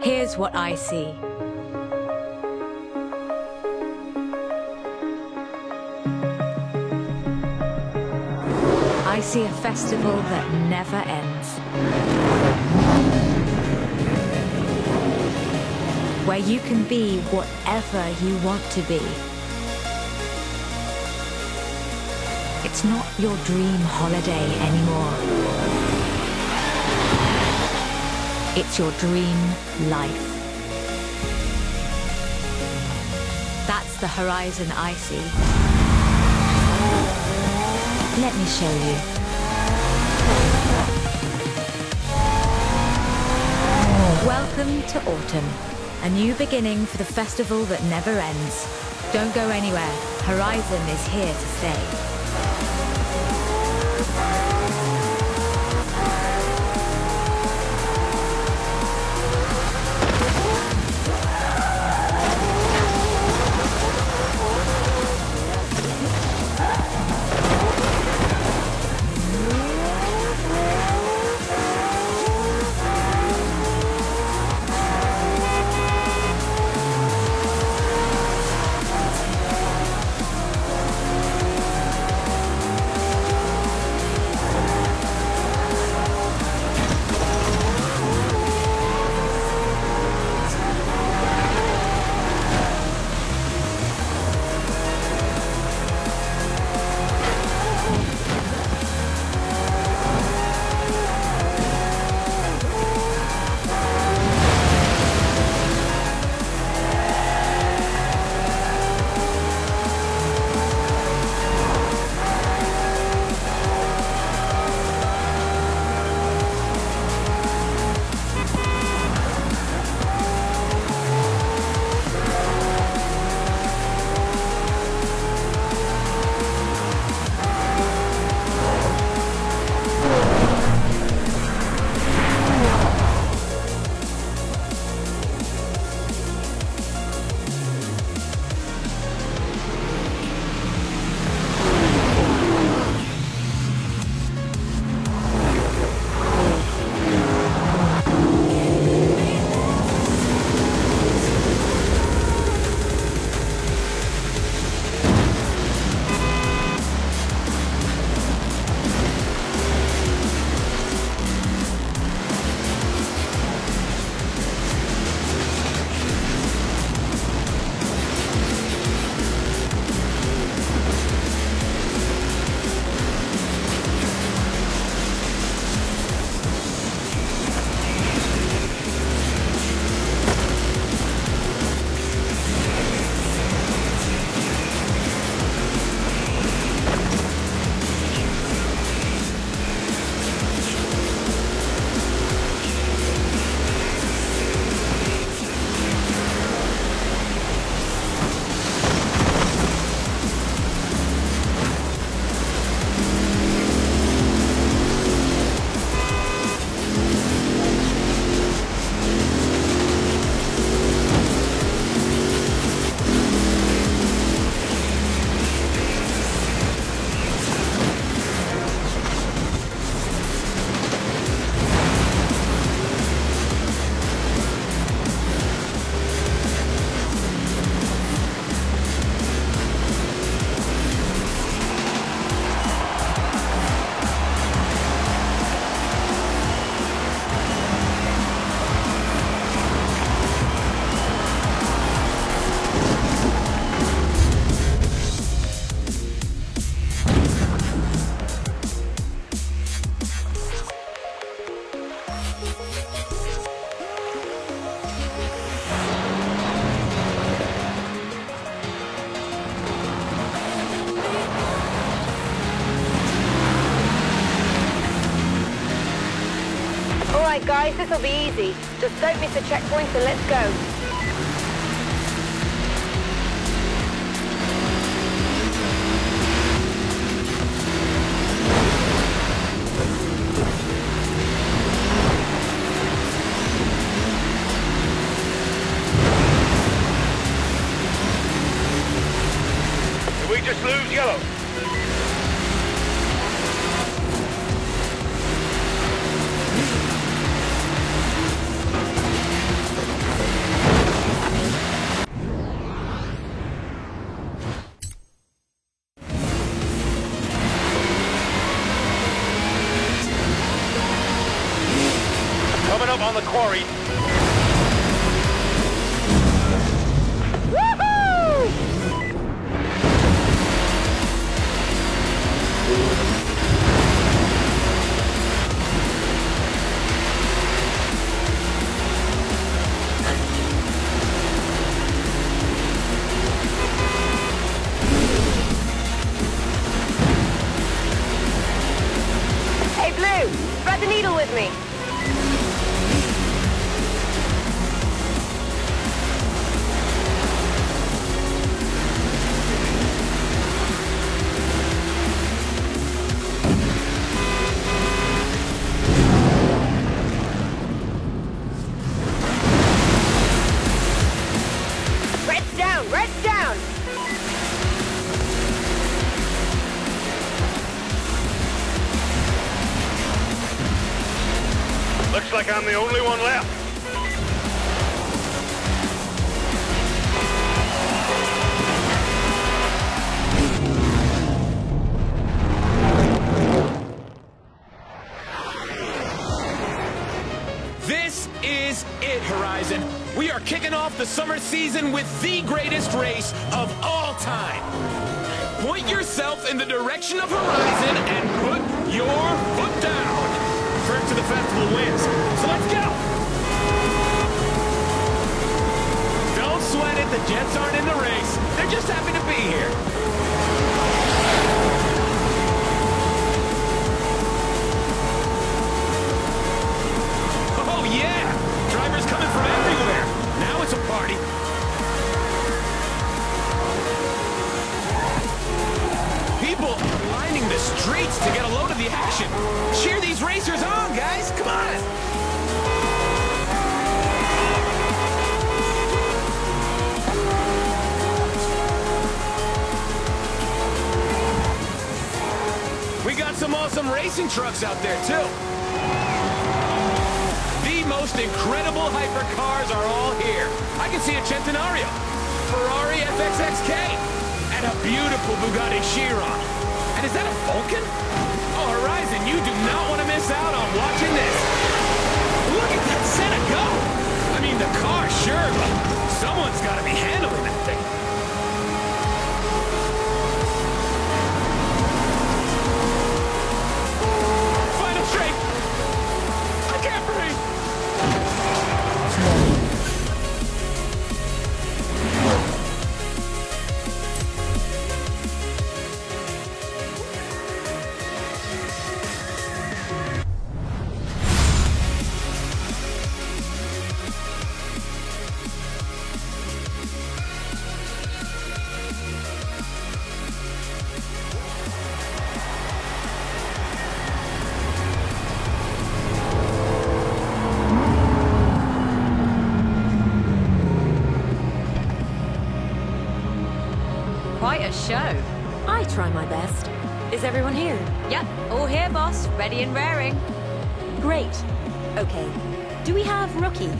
Here's what I see. I see a festival that never ends. Where you can be whatever you want to be. It's not your dream holiday anymore. It's your dream life. That's the horizon I see. Let me show you. Welcome to autumn. A new beginning for the festival that never ends. Don't go anywhere. Horizon is here to stay. Guys, this will be easy. Just don't miss the checkpoints and let's go. Up on the quarry. Off the summer season with the greatest race of all time. Point yourself in the direction of Horizon and put your foot down. First to the festival wins. So let's go. Don't sweat it. The Jets aren't in the race. Streets to get a load of the action. Cheer these racers on, guys. Come on. We got some awesome racing trucks out there, too. The most incredible hypercars are all here. I can see a Centenario, Ferrari FXXK, and a beautiful Bugatti Chiron. Is that a Vulcan? Oh, Horizon, you do not want to miss out on watching this. Look at that Senna go! I mean, the car, sure, but someone's got to be handling a show. I try my best. Is everyone here? Yep, all here, boss. Ready and raring. Great. Okay. Do we have Rookie?